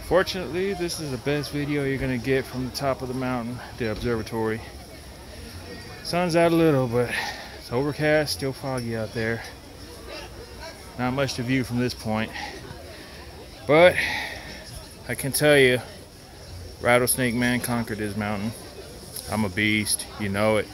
Unfortunately, this is the best video you're gonna get from the top of the mountain, the observatory. Sun's out a little, but it's overcast, still foggy out there. Not much to view from this point. But I can tell you, Rattlesnake Man conquered his mountain. I'm a beast, you know it.